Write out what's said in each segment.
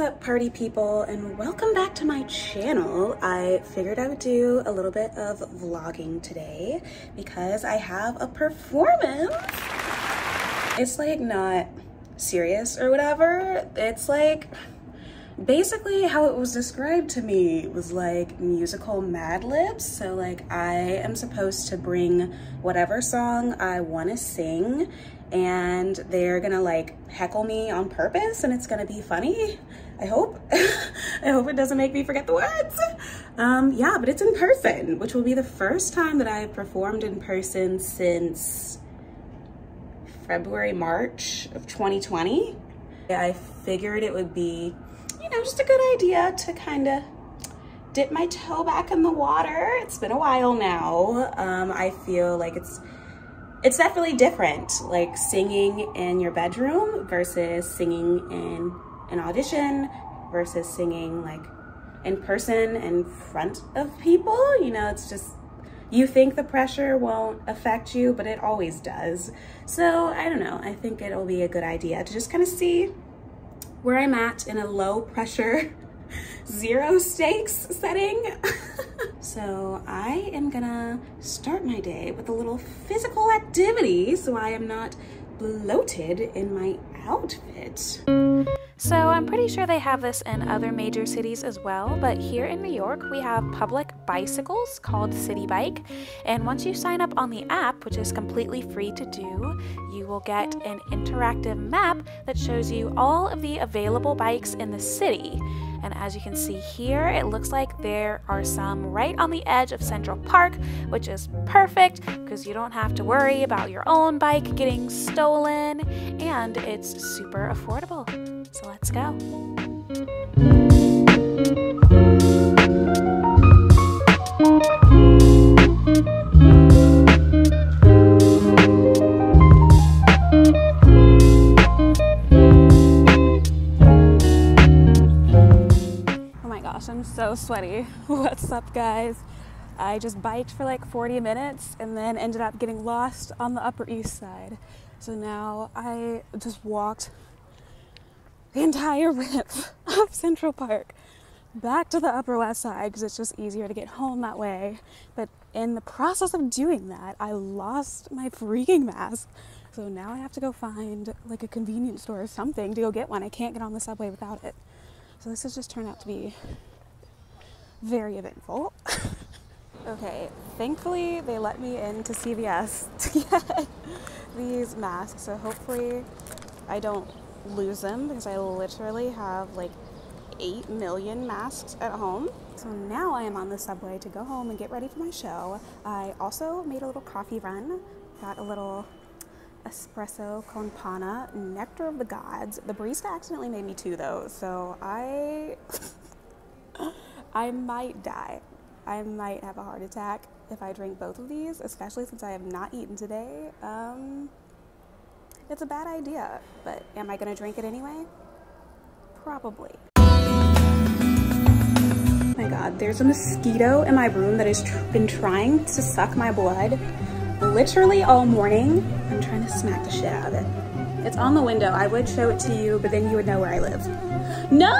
Up party people and welcome back to my channel. I figured I would do a little bit of vlogging today because I have a performance. It's like not serious or whatever. It's like basically how it was described to me was like musical Mad Libs. So like I am supposed to bring whatever song I want to sing and they're gonna like heckle me on purpose and it's gonna be funny. I hope. I hope it doesn't make me forget the words. Um, yeah, but it's in person, which will be the first time that I've performed in person since February, March of 2020. I figured it would be, you know, just a good idea to kind of dip my toe back in the water. It's been a while now. Um, I feel like it's it's definitely different, like singing in your bedroom versus singing in an audition versus singing like in person in front of people. You know, it's just, you think the pressure won't affect you, but it always does. So I don't know, I think it'll be a good idea to just kind of see where I'm at in a low pressure, zero stakes setting. So I am gonna start my day with a little physical activity so I am not bloated in my outfit. So I'm pretty sure they have this in other major cities as well, but here in New York we have public bicycles called Citi Bike, and once you sign up on the app, which is completely free to do, you will get an interactive map that shows you all of the available bikes in the city. And as you can see here, it looks like there are some right on the edge of Central Park, which is perfect because you don't have to worry about your own bike getting stolen and it's super affordable. So let's go. Oh my gosh, I'm so sweaty. What's up, guys? I just biked for like 40 minutes and then ended up getting lost on the Upper East Side. So now I just walked the entire width of Central Park back to the Upper West Side because it's just easier to get home that way. But in the process of doing that, I lost my freaking mask. So now I have to go find like a convenience store or something to go get one. I can't get on the subway without it. So this has just turned out to be very eventful. okay, thankfully they let me into CVS to get these masks. So hopefully I don't lose them because I literally have like 8 million masks at home. So now I am on the subway to go home and get ready for my show. I also made a little coffee run, got a little espresso con panna, nectar of the gods. The barista accidentally made me two though, so I I might die. I might have a heart attack if I drink both of these, especially since I have not eaten today. Um, it's a bad idea, but am I gonna drink it anyway? Probably. Oh my god, there's a mosquito in my room that has tr been trying to suck my blood literally all morning. I'm trying to smack the shit out of it. It's on the window. I would show it to you, but then you would know where I live. No!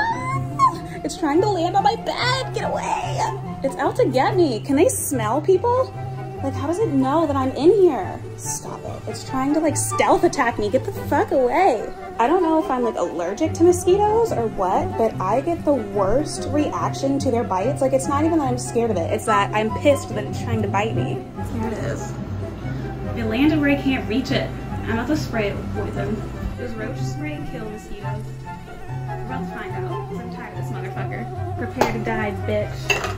It's trying to land on my bed. Get away. It's out to get me. Can they smell people? Like, how does it know that I'm in here? Stop it. It's trying to like stealth attack me. Get the fuck away. I don't know if I'm like allergic to mosquitoes or what, but I get the worst reaction to their bites. Like, it's not even that I'm scared of it. It's that I'm pissed that it's trying to bite me. Here it is. It landed where I can't reach it. I'm about to spray it with poison. Does roach spray kill mosquitoes? We're about to find out because I'm tired of this motherfucker. Prepare to die, bitch.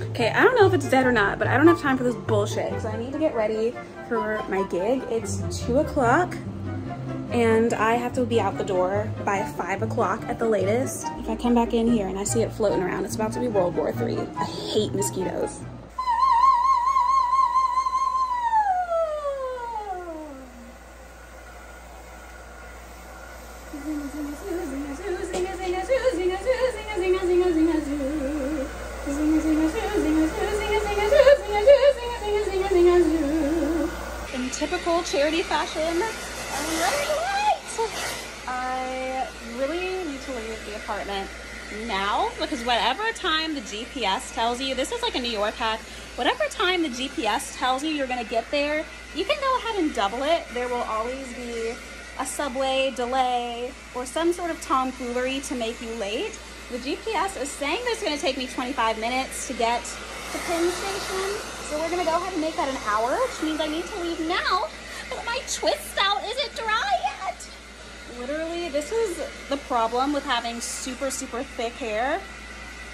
Okay, I don't know if it's dead or not, but I don't have time for this bullshit So I need to get ready for my gig. It's two o'clock and I have to be out the door by five o'clock at the latest. If I come back in here and I see it floating around, it's about to be World War III. I hate mosquitoes. In typical charity fashion, I'm running late. I really need to leave the apartment now because whatever time the GPS tells you, this is like a New York hack, whatever time the GPS tells you you're gonna get there, you can go ahead and double it. There will always be a subway delay or some sort of tomfoolery to make you late. The GPS is saying that it's gonna take me 25 minutes to get to Penn Station. So we're gonna go ahead and make that an hour, which means I need to leave now, but my twist out isn't dry yet. Literally, this is the problem with having super, super thick hair.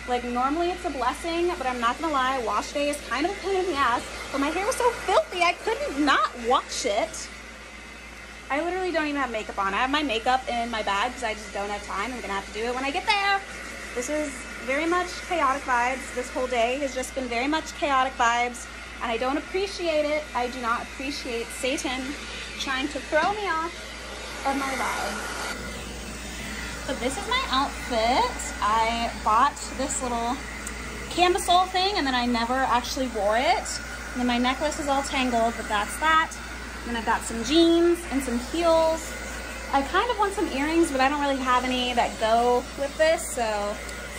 Like normally it's a blessing, but I'm not gonna lie, wash day is kind of a pain in the ass, but my hair was so filthy I couldn't not wash it. I literally don't even have makeup on. I have my makeup in my bag because I just don't have time. I'm gonna have to do it when I get there. This is very much chaotic vibes. This whole day has just been very much chaotic vibes and I don't appreciate it. I do not appreciate Satan trying to throw me off of my vibe. So this is my outfit. I bought this little camisole thing and then I never actually wore it. And then my necklace is all tangled, but that's that. And then I've got some jeans and some heels. I kind of want some earrings, but I don't really have any that go with this, so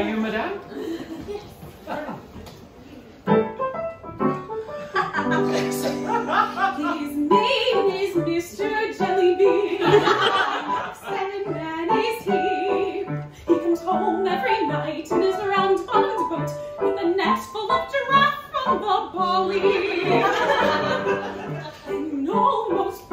Are you, madame? His name is Mr. Jellybean. Sandman is he. He comes home every night in his round-bottomed boat with a net full of giraffe from the Bali. An almost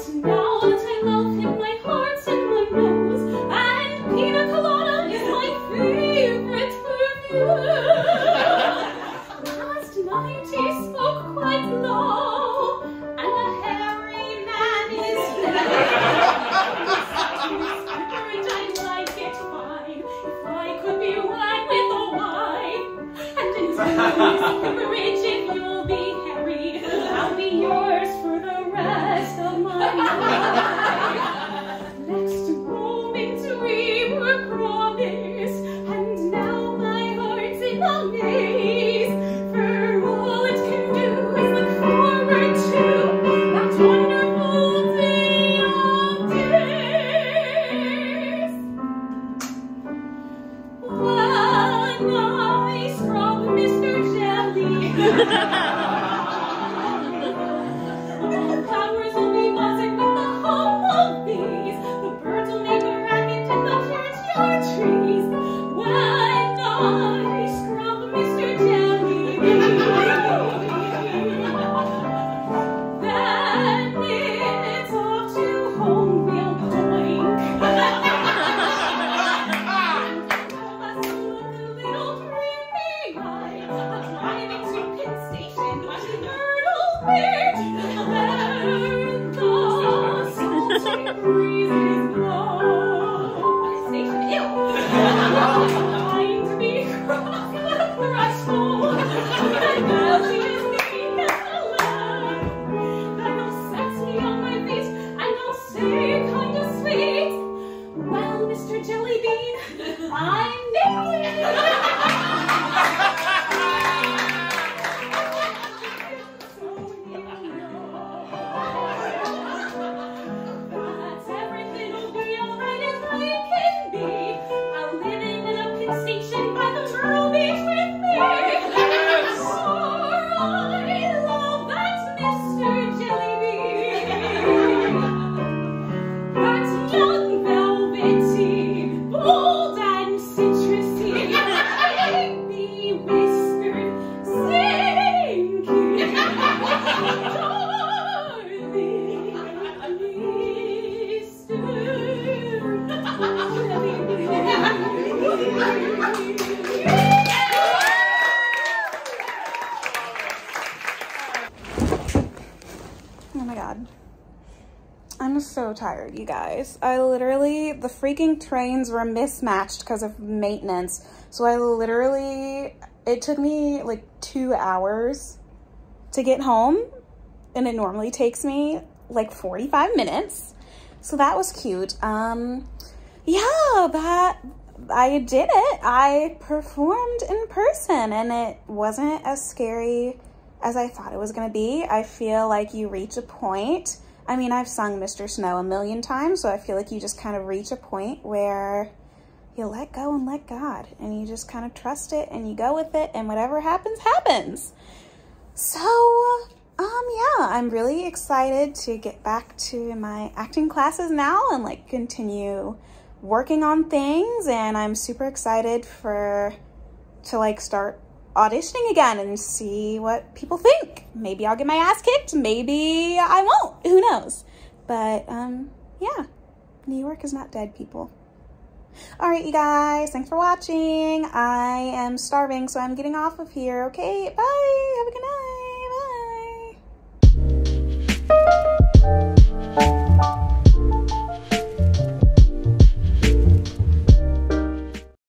But now that I love him, my heart's in my nose, and pina colada is my favorite perfume. Last night he spoke quite low, and a hairy man is and I if I could be with a wife. And if you'll Yeah. When tired, you guys. I literally, the freaking trains were mismatched because of maintenance. So I literally, it took me like two hours to get home and it normally takes me like 45 minutes. So that was cute. Um, yeah, that I did it. I performed in person and it wasn't as scary as I thought it was going to be. I feel like you reach a point. I mean, I've sung Mr. Snow a million times, so I feel like you just kind of reach a point where you let go and let God and you just kind of trust it and you go with it and whatever happens, happens. So, um, yeah, I'm really excited to get back to my acting classes now and like continue working on things and I'm super excited for to like start auditioning again and see what people think. Maybe I'll get my ass kicked, maybe I won't, who knows. But um yeah, New York is not dead people. All right, you guys, thanks for watching. I am starving, so I'm getting off of here. Okay, bye. Have a good night. Bye.